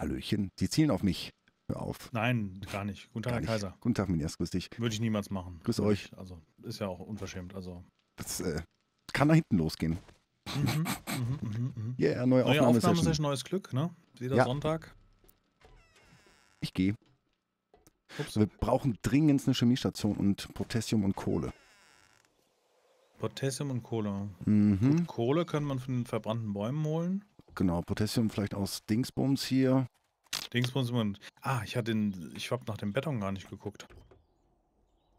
Hallöchen, die zielen auf mich. Hör auf. Nein, gar nicht. Guten Tag, Herr. Kaiser. Guten Tag, Minias, grüß dich. Würde ich niemals machen. Grüß Würde euch. Ich, also, ist ja auch unverschämt. Also. Das äh, kann nach hinten losgehen. Mhm, mhm, mhm, mhm. Yeah, neue, Neue Aufnahmesession. Aufnahmesession, neues Glück, ne? Jeder Ja. Sonntag. Ich gehe. Wir brauchen dringend eine Chemiestation und Potassium und Kohle. Potassium und Kohle. Mhm. Kohle kann man von den verbrannten Bäumen holen. Genau, Potassium vielleicht aus Dingsbums hier. Dingsbums und. Ah, ich hatte den. Ich hab nach dem Beton gar nicht geguckt.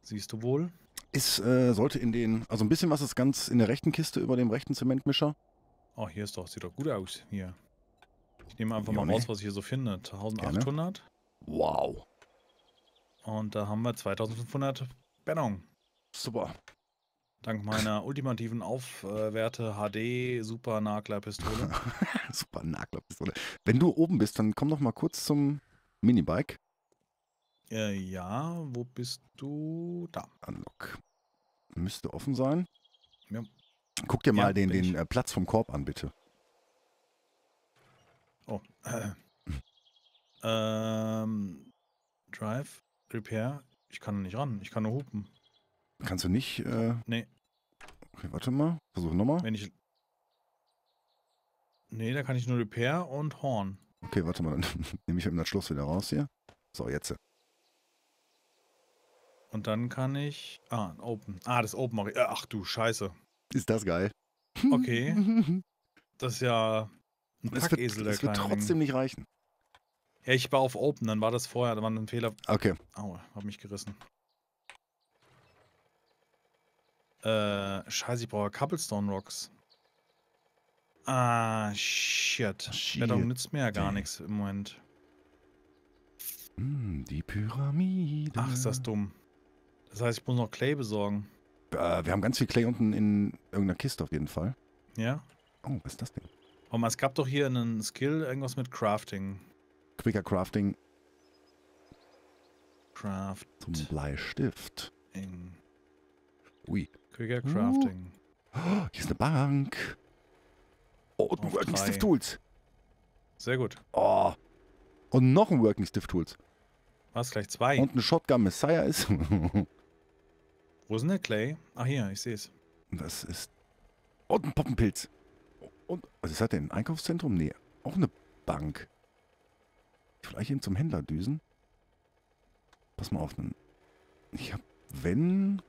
Siehst du wohl? Ist, äh, sollte in den, also ein bisschen was ist ganz in der rechten Kiste über dem rechten Zementmischer. Oh, hier ist doch, sieht doch gut aus. Hier. Ich nehme einfach Ja, mal raus, was ich hier so finde. 1800. Wow. Und da haben wir 2500 Beton. Super. Dank meiner ultimativen Aufwerte HD Super Nagler-Pistole. Super Naglerpistole. Wenn du oben bist, dann komm doch mal kurz zum Minibike. äh, ja, wo bist du? Da. Unlock. Müsste offen sein. Ja. Guck dir mal Ja, den, den äh, Platz vom Korb an, bitte. Oh. Äh. Ähm, Drive, Repair. Ich kann nicht ran. Ich kann nur hupen. Kannst du nicht. Äh, Nee. Okay, warte mal. Versuch nochmal. Wenn ich. Nee, da kann ich nur Repair und Horn. Okay, warte mal. Dann nehme ich eben das Schloss wieder raus hier. So, jetzt. Und dann kann ich. Ah, Open. Ah, das Open mache ich. Ach du Scheiße. Ist das geil? Okay. Das ist ja ein Packesel, der es wird trotzdem nicht reichen. Ja, ich war auf Open, dann war das vorher, da war ein Fehler. Okay. Aua, hab mich gerissen. Äh, scheiße, ich brauche Cobblestone Rocks. Ah, shit. Shit. Beton nützt mir ja gar nichts im Moment. Hm, die Pyramide. Ach, ist das dumm. Das heißt, ich muss noch Clay besorgen. Äh, wir haben ganz viel Clay unten in irgendeiner Kiste auf jeden Fall. Ja? Oh, was ist das denn? Aber mal, es gab doch hier einen Skill, irgendwas mit Crafting. Quicker Crafting Crafting. zum Bleistift. Ui. Quicker Uh. Crafting. Oh, hier ist eine Bank. Oh, und ein Working drei. Stiff Tools. Sehr gut. Oh. Und noch ein Working Stiff Tools. Was, gleich zwei? Und eine Shotgun Messiah ist. Wo ist denn der Clay? Ach, hier, ich sehe es. das ist. Und ein Poppenpilz. Und. Was ist das denn? Ein Einkaufszentrum? Nee. Auch eine Bank. Vielleicht eben zum Händler düsen. Pass mal auf. Ich hab. Wenn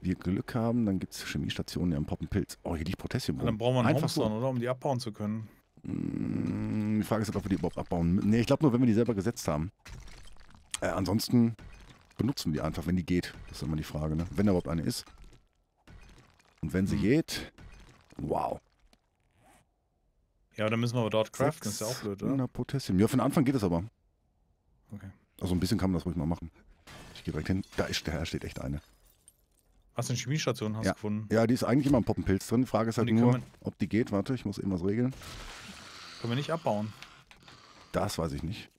wir Glück haben, dann gibt es Chemiestationen ja im Poppenpilz. Oh, hier liegt Potassium. Dann brauchen wir einen Einfach so. Oder? Um die abbauen zu können. Mm, Die Frage ist, halt, ob wir die überhaupt abbauen. Nee, ich glaube nur, wenn wir die selber gesetzt haben. Äh, ansonsten benutzen wir die einfach, wenn die geht. Das ist immer die Frage, ne? Wenn da überhaupt eine ist. Und wenn sie Hm. geht, wow. Ja, dann müssen wir aber dort craften. Ist ja auch blöd, oder? 600 Potassium. Ja, für den Anfang geht es aber. Okay. Also ein bisschen kann man das ruhig mal machen. Ich gehe direkt hin. Da ist, da steht echt eine. Was, eine Chemiestation hast Ja. du gefunden? Ja, die ist eigentlich immer ein Poppenpilz drin. Die Frage ist halt nur, ob die geht. Warte, ich muss eben was regeln. Können wir nicht abbauen. Das weiß ich nicht.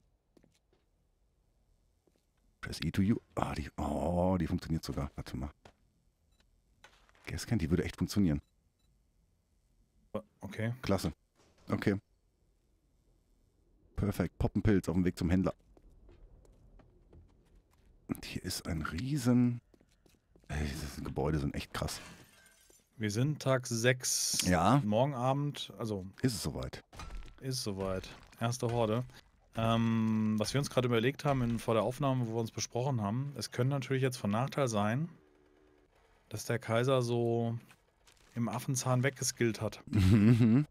Press E to U. Ah, die, oh, die funktioniert sogar. Warte mal. Gascan, die würde echt funktionieren. Okay. Klasse. Okay. Perfekt. Poppenpilz auf dem Weg zum Händler. Und hier ist ein riesen... Diese Gebäude sind echt krass. Wir sind Tag 6. Ja. Morgen Abend, also Ist es soweit? ist soweit. Erste Horde. Ähm, was wir uns gerade überlegt haben in, vor der Aufnahme, wo wir uns besprochen haben, es könnte natürlich jetzt von Nachteil sein, dass der Kaiser so im Affenzahn weggeskillt hat. Mhm.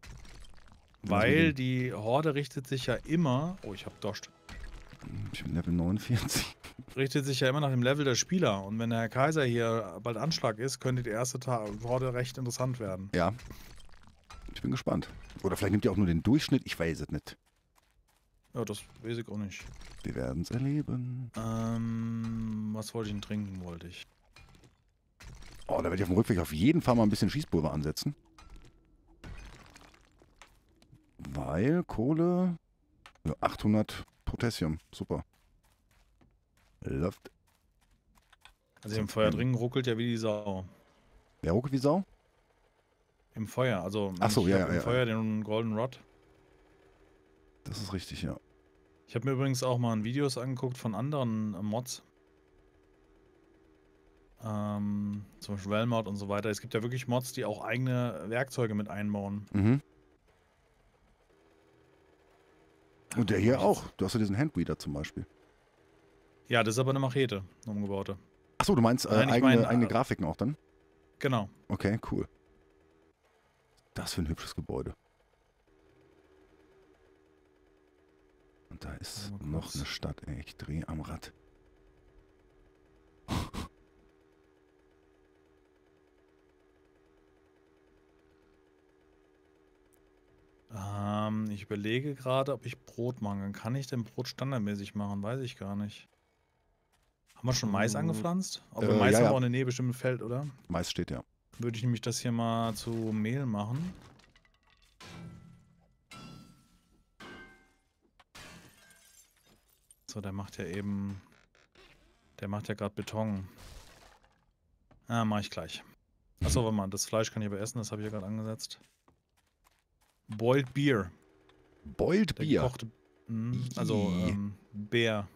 Weil die Horde richtet sich ja immer, oh, ich hab Dost, Ich bin Level 49. richtet sich ja immer nach dem Level der Spieler. Und wenn der Herr Kaiser hier bald Anschlag ist, könnte die erste Ta Horde recht interessant werden. Ja. Ich bin gespannt. Oder vielleicht nimmt ihr auch nur den Durchschnitt. Ich weiß es nicht. Ja, das weiß ich auch nicht. Wir werden es erleben. Ähm, was wollte ich denn trinken, wollte ich. Oh, da werde ich auf dem Rückweg auf jeden Fall mal ein bisschen Schießpulver ansetzen. Weil Kohle... Ja, 800 Potassium. Super. Läuft. Also im Feuer dringen ruckelt ja wie die Sau. Wer ruckelt wie Sau? Im Feuer, also Ach so, ja, ja, im ja. Feuer den Golden Rod. Das ist richtig, ja. Ich habe mir übrigens auch mal Videos angeguckt von anderen äh, Mods. Ähm, zum Beispiel Realmod und so weiter. Es gibt ja wirklich Mods, die auch eigene Werkzeuge mit einbauen. Mhm. Und der hier auch. Du hast ja diesen Handweeder zum Beispiel. Ja, das ist aber eine Machete, eine umgebaute. Achso, du meinst äh, Nein, eigene, mein, eigene äh, Grafiken auch dann? Genau. Okay, cool. Das für ein hübsches Gebäude. Und da ist Mal noch eine Stadt. Ey, ich drehe am Rad. Ähm, ich überlege gerade, ob ich Brot kann. Kann ich denn Brot standardmäßig machen? Weiß ich gar nicht. Haben wir schon Mais angepflanzt? Aber äh, Mais ja, haben ja. wir auch in der Nähe bestimmt Feld, oder? Mais steht ja. Würde ich nämlich das hier mal zu Mehl machen. So, der macht ja eben. Der macht ja gerade Beton. Ah, mach ich gleich. Achso, warte mal, das Fleisch kann ich aber essen, das habe ich ja gerade angesetzt. Boiled Beer. Boiled Der Bier. gekochte. Mm, also, Ih. ähm, Bär.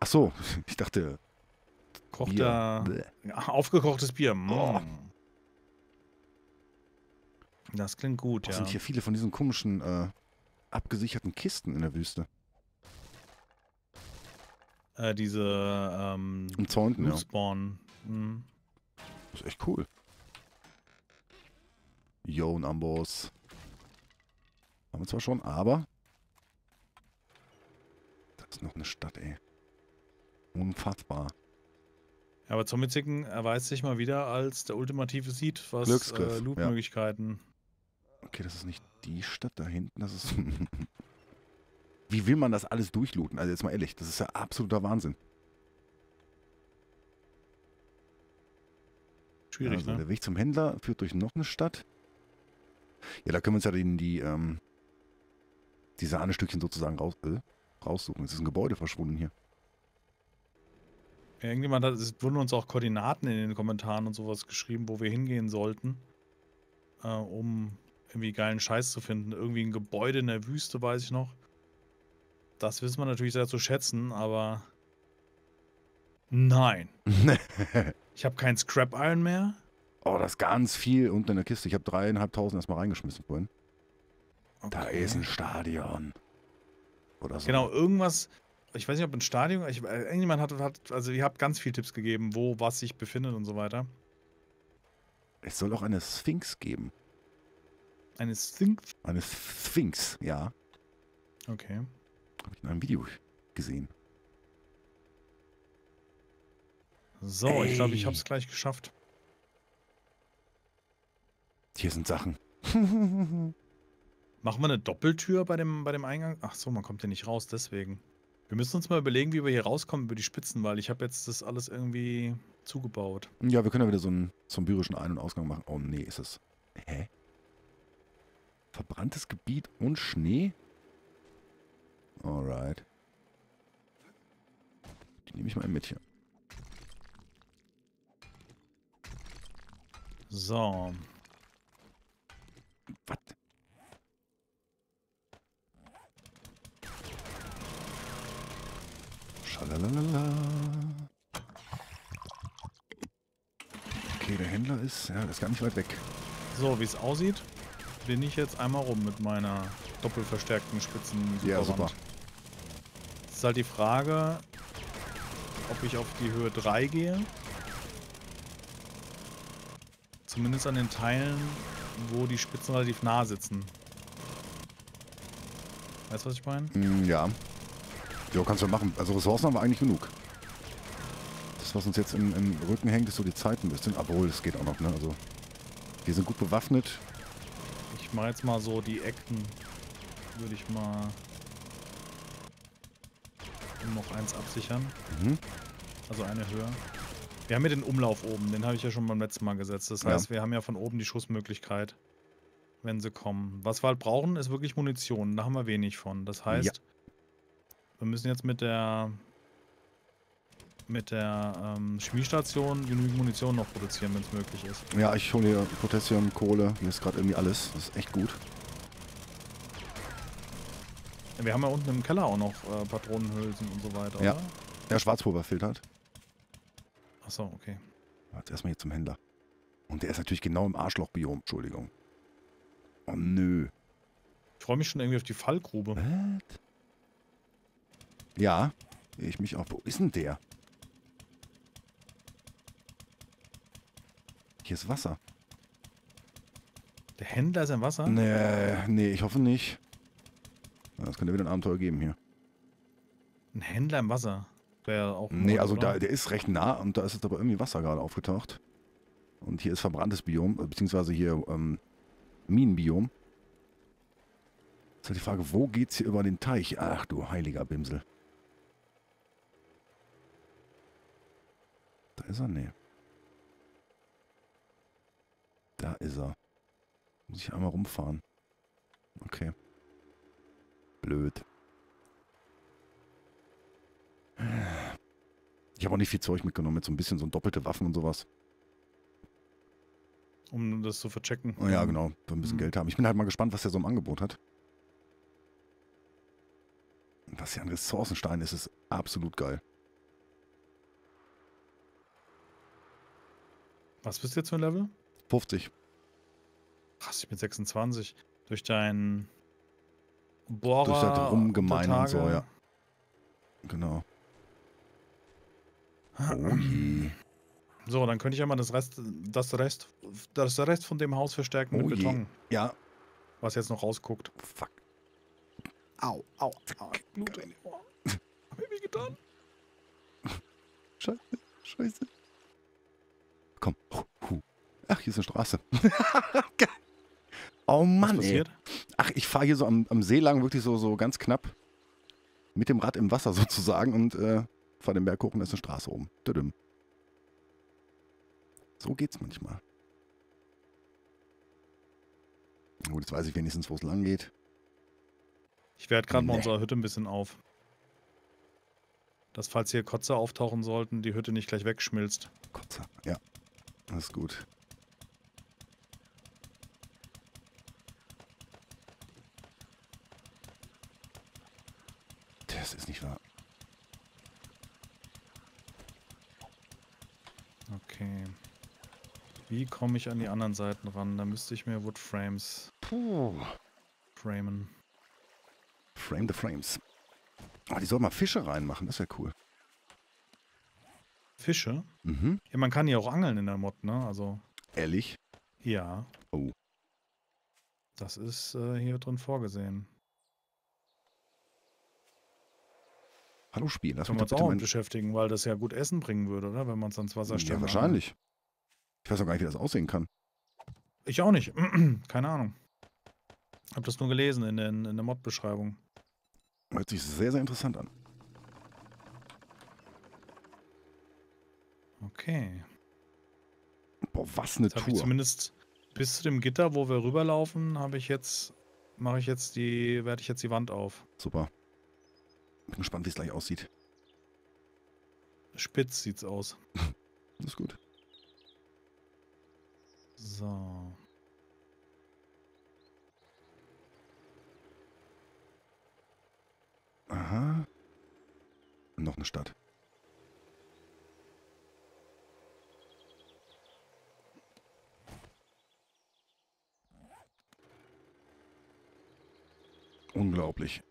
Achso, ich dachte. Kochter. Bier. Aufgekochtes Bier. Oh. Das klingt gut, Oh, ja. sind hier viele von diesen komischen, äh, abgesicherten Kisten in der Wüste. Äh, diese ähm, Umzäunten, ja. Spawn. Mhm. Das ist echt cool. Yo, ein Amboss. Haben wir zwar schon, aber. Das ist noch eine Stadt, ey. Unfassbar. Ja, aber Zombie-Zicken erweist sich mal wieder als der ultimative Seed, was äh, ja. Loot-Möglichkeiten. Okay, das ist nicht die Stadt da hinten, das ist. Wie will man das alles durchlooten? Also jetzt mal ehrlich, das ist ja absoluter Wahnsinn. Schwierig, also, ne? Der Weg zum Händler führt durch noch eine Stadt. Ja, da können wir uns ja die, die, ähm, die Sahnestückchen sozusagen raus, äh, raussuchen. Es ist ein Gebäude verschwunden hier. Irgendjemand hat, es wurden uns auch Koordinaten in den Kommentaren und sowas geschrieben, wo wir hingehen sollten, äh, um irgendwie geilen Scheiß zu finden. Irgendwie ein Gebäude in der Wüste, weiß ich noch. Das wissen wir natürlich sehr zu schätzen, aber nein. Ich habe kein Scrap Iron mehr. oh, das ist ganz viel unten in der Kiste. Ich habe dreieinhalbtausend erstmal reingeschmissen vorhin. Da Okay. ist ein Stadion. Oder so. Genau, irgendwas. Ich weiß nicht, ob ein Stadion. Ich, äh, irgendjemand hat, hat. Also, ihr habt ganz viele Tipps gegeben, wo was sich befindet und so weiter. Es soll auch eine Sphinx geben. Eine Sphinx. Eine Sphinx, ja. Okay. Habe ich in einem Video gesehen. So, ich glaube, ich Ey. habe es gleich geschafft. Hier sind Sachen. Machen wir eine Doppeltür bei dem, bei dem Eingang? Ach so, man kommt hier nicht raus, deswegen. Wir müssen uns mal überlegen, wie wir hier rauskommen über die Spitzen, weil ich habe jetzt das alles irgendwie zugebaut. Ja, wir können ja wieder so einen zombirischen Ein- und Ausgang machen. Oh nee, ist es. Hä? Verbranntes Gebiet und Schnee? Alright. Die nehme ich mal mit hier. So. Was? Schalalala. Okay, der Händler ist, ja, der ist gar nicht weit weg. So, wie es aussieht, bin ich jetzt einmal rum mit meiner doppelverstärkten spitzen Ja, super. Es ist halt die Frage, ob ich auf die Höhe 3 gehe. Zumindest an den Teilen, wo die Spitzen relativ nah sitzen. Weißt du, was ich meine? Mm, ja. Kannst du machen. Also Ressourcen haben wir eigentlich genug. Das, was uns jetzt im, im Rücken hängt, ist so die Zeit ein bisschen. Obwohl, es geht auch noch, ne? Also, wir sind gut bewaffnet. Ich mache jetzt mal so die Ecken. Würde ich mal um noch eins absichern. Mhm. Also eine höher. Wir haben ja den Umlauf oben, den habe ich ja schon beim letzten Mal gesetzt. Das Ja. heißt, wir haben ja von oben die Schussmöglichkeit, wenn sie kommen. Was wir halt brauchen, ist wirklich Munition. Da haben wir wenig von. Das heißt, wir müssen jetzt mit der mit der ähm, Chemiestation genügend Munition noch produzieren, wenn es möglich ist. Ja, ich hole hier Potassium, Kohle. Hier ist gerade irgendwie alles. Das ist echt gut. Wir haben ja unten im Keller auch noch äh, Patronenhülsen und so weiter, Ja. oder? Der Schwarzpulver filtert. Achso, okay. Jetzt erstmal hier zum Händler. Und der ist natürlich genau im Arschlochbiom. Entschuldigung. Oh nö. Ich freue mich schon irgendwie auf die Fallgrube. Was? Ja, ich mich auch. Wo ist denn der? Hier ist Wasser. Der Händler ist im Wasser? Nee, nee, ich hoffe nicht. Das könnte wieder ein Abenteuer geben hier. Ein Händler im Wasser. Wäre auch. Nee, also da, der ist recht nah und da ist jetzt aber irgendwie Wasser gerade aufgetaucht. Und hier ist verbranntes Biom, äh, beziehungsweise hier ähm, Minenbiom. Jetzt ist halt die Frage, wo geht's hier über den Teich? Ach du heiliger Bimsel. Da ist er? Nee. Da ist er. Muss ich einmal rumfahren. Okay. Blöd. Ich habe auch nicht viel Zeug mitgenommen, mit so ein bisschen so doppelte Waffen und sowas. Um das zu verchecken. Oh ja, genau, für ein bisschen Mhm. Geld haben. Ich bin halt mal gespannt, was der so im Angebot hat. Was hier an Ressourcenstein ist, ist absolut geil. Was bist du jetzt für ein Level? 50. Krass, ich bin 26. Durch dein Bohrer. Durch das Rumgemeine und so, ja. Genau. Oh je. So, dann könnte ich ja mal das Rest, das Rest, das Rest von dem Haus verstärken mit Oh je. Beton, Ja, was jetzt noch rausguckt. fuck. Au, au, au. Blut in die Ohren. Hab ich mir getan? Scheiße, scheiße. Komm. Ach, hier ist eine Straße. Oh Was Mann, ey. passiert? Ach, ich fahre hier so am, am See lang, wirklich so, so ganz knapp. Mit dem Rad im Wasser sozusagen und äh, fahre den Berg hoch und da ist eine Straße oben. Tüdüm. So geht's manchmal. Gut, jetzt weiß ich wenigstens, wo es lang geht. Ich werde gerade mal Nee. unsere Hütte ein bisschen auf. Dass, falls hier Kotze auftauchen sollten, die Hütte nicht gleich wegschmilzt. Kotze. Ja, das ist gut. Das ist nicht wahr. Okay. Wie komme ich an die anderen Seiten ran? Da müsste ich mir Woodframes Puh. framen. Frame the Frames. Oh, die soll mal Fische reinmachen, das wäre cool. Fische? Mhm. Ja, man kann hier auch angeln in der Mod, ne? Also, Ehrlich? ja. Oh. Das ist äh, hier drin vorgesehen. Hallo Spiel, lass Können mich wir uns auch mein... beschäftigen, weil das ja gut Essen bringen würde, oder? Wenn man es ans Wasser stellt. Ja, wahrscheinlich. Ich weiß auch gar nicht, wie das aussehen kann. Ich auch nicht. Keine Ahnung. Hab das nur gelesen in, den, in der Mod-Beschreibung. Hört sich sehr, sehr interessant an. Okay. Boah, was eine Tour. zumindest bis zu dem Gitter, wo wir rüberlaufen, habe ich jetzt, mache ich jetzt die, werde ich jetzt die Wand auf. Super. Bin gespannt, wie es gleich aussieht. Spitz sieht's aus. Das ist gut. So. Aha. Noch eine Stadt. Unglaublich.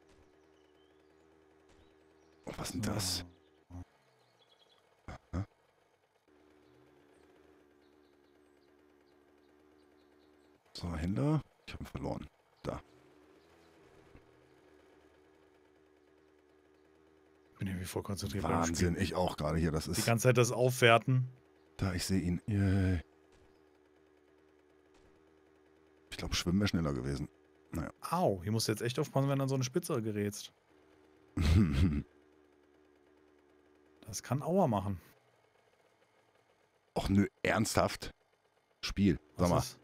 Oh, was ist denn das? So. So, Händler. Ich habe ihn verloren. Bin irgendwie voll konzentriert. Wahnsinn, ich auch gerade hier. Das Die ist. ganze Zeit das Aufwerten. Da, ich sehe ihn. Yay. Ich glaube, Schwimmen wäre schneller gewesen. Au, hier musst du jetzt echt aufpassen, wenn du an so eine Spitze gerätst. Das kann Aua machen. Och nö, ernsthaft? Spiel, sag Was mal. ist?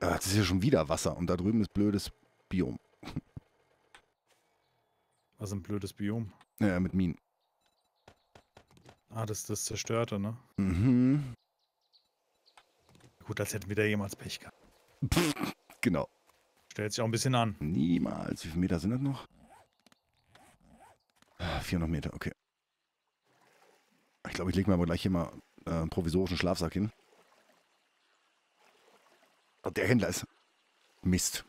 Äh, Das ist ja schon wieder Wasser und da drüben ist blödes Biom. Was ein blödes Biom. Ja, mit Minen. Ah, das ist das Zerstörte, ne? Mhm. Gut, als hätten wir da jemals Pech gehabt. Genau. Stellt sich auch ein bisschen an. Niemals. Wie viele Meter sind das noch? 400 Meter, okay. Ich glaube, ich lege mir aber gleich hier mal äh, einen provisorischen Schlafsack hin. Oh, der Händler ist Mist.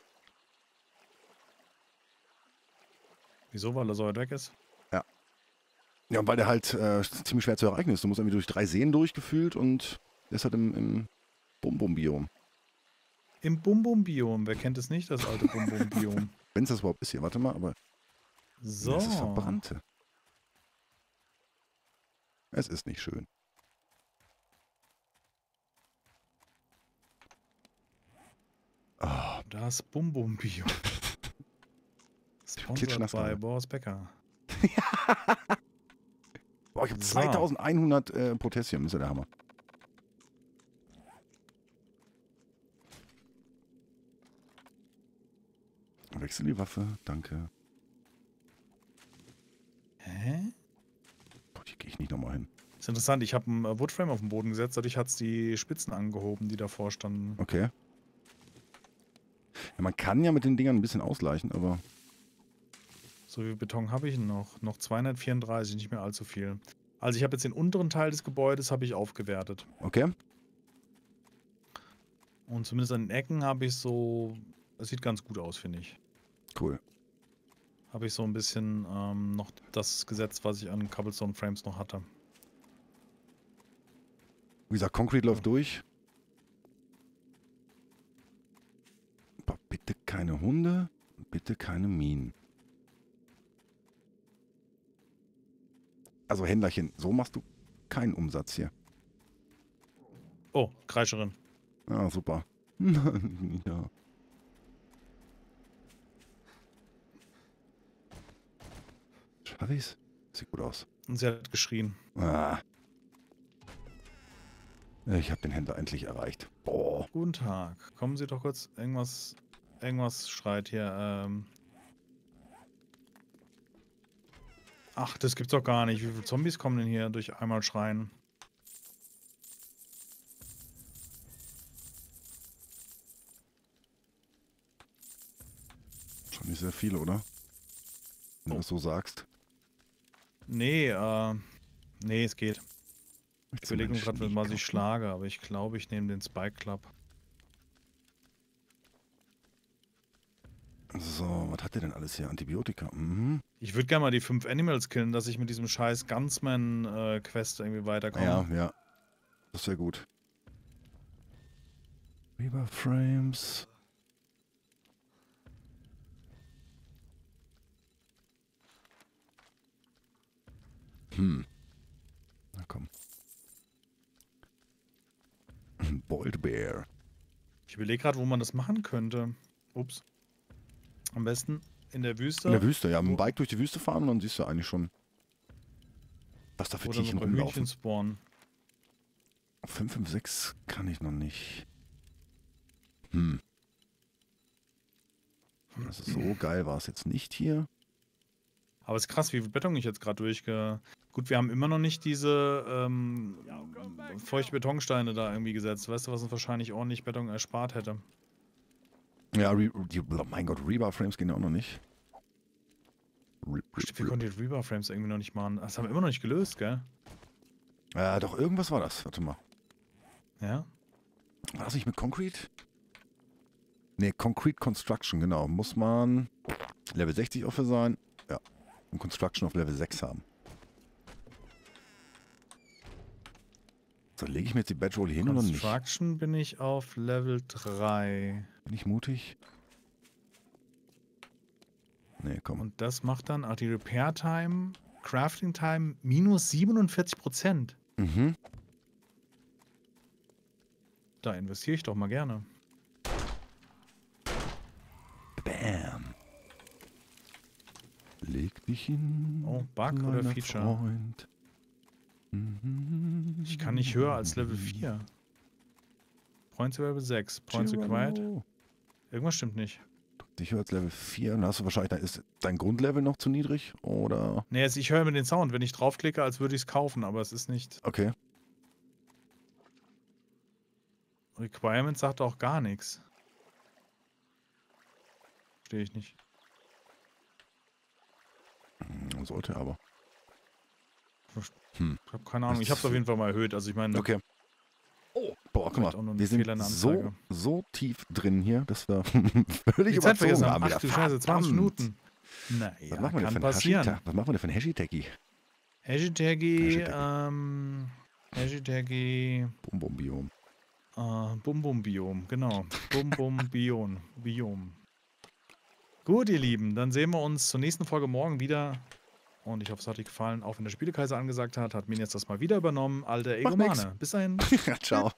Wieso, weil er so weit weg ist? Ja, und weil der halt äh, ziemlich schwer zu erreichen ist. Du musst irgendwie durch drei Seen durchgefühlt und der ist halt im, im Bum-Bum-Biom. Im Bum-Bum-Biom. Wer kennt es nicht, das alte Bum-Bum-Biom? Wenn es das überhaupt ist hier. Warte mal, aber So. es ist verbrannte. Es ist nicht schön. Ah, Das Bum-Bum-Biom. Sponsored bei. Boris Becker. boah, ich habe So. 2100 äh, Potassium. Ist ja der Hammer. Wechsel die Waffe. Danke. Hä? Boah, hier gehe ich nicht nochmal hin. Ist interessant, ich habe einen äh, Woodframe auf den Boden gesetzt, dadurch hat es die Spitzen angehoben, die davor standen. Okay. Ja, man kann ja mit den Dingern ein bisschen ausgleichen, aber So viel Beton habe ich noch. Noch 234, nicht mehr allzu viel. Also ich habe jetzt den unteren Teil des Gebäudes habe ich aufgewertet. okay. Und zumindest an den Ecken habe ich so, das sieht ganz gut aus, finde ich. Cool. Habe ich so ein bisschen ähm, noch das gesetzt, was ich an Cobblestone Frames noch hatte. Wie gesagt, Concrete läuft durch. Aber bitte keine Hunde, bitte keine Minen. Also Händlerchen, so machst du keinen Umsatz hier. Oh, Kreischerin. Ah, super. ja. Schaffe ich's? Sieht gut aus. Und sie hat geschrien. Ah. Ich habe den Händler endlich erreicht. Boah. Guten Tag. Kommen Sie doch kurz. Irgendwas, irgendwas schreit hier. Ähm. Ach, das gibt's doch gar nicht. Wie viele Zombies kommen denn hier durch einmal schreien? Schon nicht sehr viele, oder? Wenn Oh. du das so sagst. Nee, äh. Nee, es geht. Ich überlege gerade, was ich schlage, aber ich glaube, ich nehme den Spike Club. So, was hat der denn alles hier? Antibiotika. Mhm. Ich würde gerne mal die fünf Animals killen, dass ich mit diesem scheiß Gunsman-Quest irgendwie weiterkomme. Ja, ja. Das wäre gut. Reaper Frames. Hm. Na komm. Boiled Bear. Ich überlege gerade, wo man das machen könnte. Ups. Am besten in der Wüste. In der Wüste, ja. Mit dem Bike durch die Wüste fahren und dann siehst du eigentlich schon, was da für Oder Tierchen rumlaufen. spawnen. 556 kann ich noch nicht. Hm. Also so geil war es jetzt nicht hier. Aber es ist krass, wie viel Beton ich jetzt gerade durchge... Gut, wir haben immer noch nicht diese ähm, feuchte Betonsteine da irgendwie gesetzt. Weißt du, was uns wahrscheinlich ordentlich Beton erspart hätte? Ja, Re die, oh mein Gott, Rebar-Frames gehen ja auch noch nicht. Re Stimmt, wir konnten die Rebar-Frames irgendwie noch nicht machen. Das haben wir immer noch nicht gelöst, gell? ja, doch, irgendwas war das. Warte mal. Ja? War das nicht mit Concrete? Ne, Concrete Construction, genau. Muss man Level 60 auf sein. Ja. Und Construction auf Level 6 haben. So, lege ich mir jetzt die Bedroll hin oder nicht? Construction bin ich auf Level 3. Bin ich mutig? Nee, komm. Und das macht dann auch die Repair Time, Crafting Time minus 47 Prozent. Mhm. Da investiere ich doch mal gerne. Bam. Leg dich hin. Oh, Bug oder Feature? Freund. Ich kann nicht höher als Level 4. Points Level 6. Points required. Irgendwas stimmt nicht. Ich höre jetzt Level 4. Dann hast du wahrscheinlich, ist dein Grundlevel noch zu niedrig, oder? Nee, also ich höre mir den Sound, wenn ich draufklicke, als würde ich es kaufen, aber es ist nicht. Okay. Requirement sagt auch gar nichts. Verstehe ich nicht. Hm, Sollte aber. Hm. Ich habe keine Ahnung. Ich habe es auf jeden Fall mal erhöht. Also ich meine, Okay. Oh, boah, guck mal. Wir sind so, so tief drin hier, dass wir völlig überzogen haben. Ach du. Scheiße, 20 Verdammt. Minuten. Was Naja, machen wir denn kann für ein passieren. Hashtag? Was machen wir denn für ein? Hashtaggy, Hashtaggy. ähm, Hashtaggy, Bum Bum Biom. äh, Bum Bum Biom, genau. Bum Bum Biom, Biom. Gut, ihr Lieben, dann sehen wir uns zur nächsten Folge morgen wieder. Und ich hoffe, es hat euch gefallen. Auch wenn der Spielekaiser angesagt hat, hat Min jetzt das mal wieder übernommen. Alter. Egomane. Bis dahin. Ja, ciao.